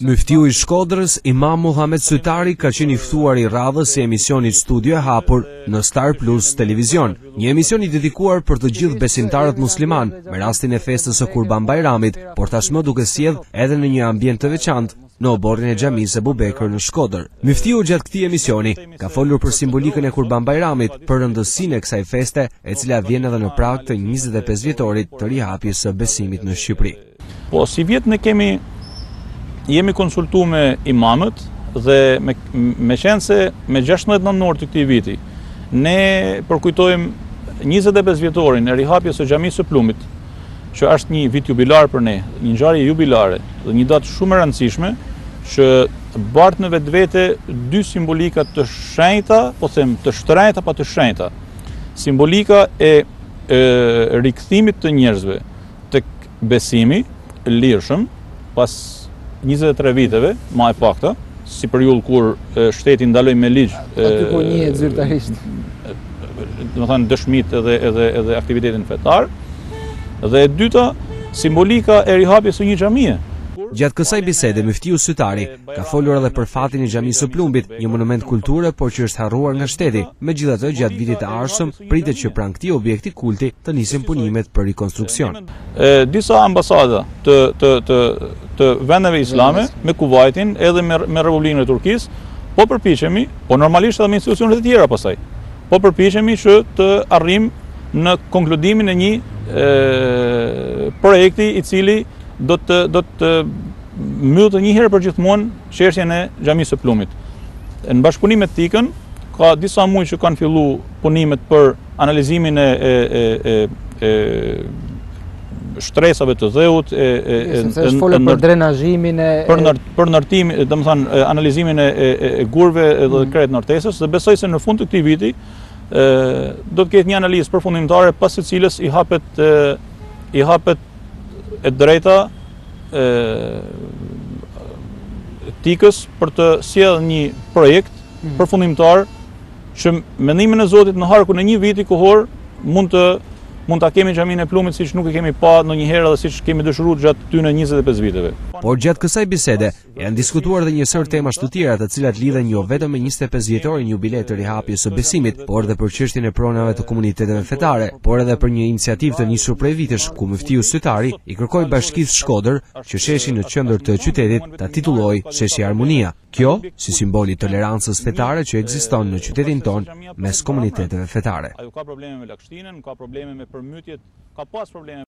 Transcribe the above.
Myftiu i Shkodrës, Imam Muhamet Sytari ka qenë i ftuar i radhës i emisionit Studio e Hapur në Star Plus Televizion, një emision i dedikuar për të gjithë besimtarët muslimanë me rastin e festës së Kurban Bajramit, por tashmë duke sjellë edhe në një ambient të veçantë në oborrin e xhamisë Ebu Bekër në Shkodër. Myftiu gjatë këtij emisioni ka folur për simbolikën e Kurban Bajramit, për rëndësinë e kësaj feste, e cila vjen edhe në prag të 25 vjetorit të rihapjes së besimit në Shqipëri. Po, sivjet ne kemi, jemi konsultu me imamët dhe me, meqenëse me 16 nëntor të këtij viti, ne përkujtojmë 25 vjetorin e rihapjes së Xhamisë së Plumit, që është një vit jubilar për ne, një ngjarje jubilare dhe një datë shumë e rëndësishme, që bart në vetvete dy simbolika të shenjta, po them të shtrenjta pa të shenjta, simbolika e, e rikthimit të njerëzve, Tek besimi i lirshëm pas njëzet e tre viteve, ma e pakta, si periudhë kur shteti ndaloi me ligj... Aty ku një e zyrtarisht. Domethënë dëshmitë edhe aktivitetin fetar. Dhe e dyta, simbolika e rihapjes së një xhamie. Gjatë kësaj bisede myftiu Sytari Ka folur edhe për fatin e Xhamisë së Plumbit, një monument kulture por që është harruar nga shteti. Megjithatë, gjatë vitit të ardhshëm pritet që pranë këtij objekti kulti të nisin punimet për rikonstruksion. Disa ambasada të vendeve islame me Kuvajtin edhe me Republikën e Turkisë po përpiqemi, po normalisht edhe me institucionet e tjera pastaj, po përpiqemi që të arrijmë në konkludimin e një projekti i cili do të mbyllë një herë për gjithmonë çështjen e xhamisë së Plumit. Në bashkëpunim me Tikën, ka disa muaj që kanë fillu punimet për analizimin e, e, e, e, e shtresave të dheut e e e folën për drenazhimin e për nër, për ndërtim, domethënë analizimin e e, e gurëve dhe mm. krejt ndërtesës dhe besoj se në fund të këtij viti ë do të ketë një analizë përfundimtare pas së cilës i hapet e, i hapet e drejta e Tikës për të sjellë një projekt mhm. përfundimtar që me ndihmën e Zotit në harkun e një viti kohor mund të mund ta kemi Xhaminë e Plumit siç nuk e kemi pa ndonjëherë dhe siç kemi dëshiru gjatë tyne 25 viteve. Por gjatë kësaj bisede, Janë diskutuar dhe një sërë temash të tjera të cilat lidhen jo vetëm me 25 vjetorin jubile të rihapjes së besimit, por edhe për çështjen e pronave të komuniteteve fetare, por edhe për një iniciativë të nisur prej vitesh ku myftiu Sytari i kërkoi Bashkisë Shkodër që sheshi në qendër të qytetit ta titullojë Sheshi Harmonia. Kjo, si simbol i tolerancës fetare që ekziston në qytetin tonë mes komuniteteve fetare.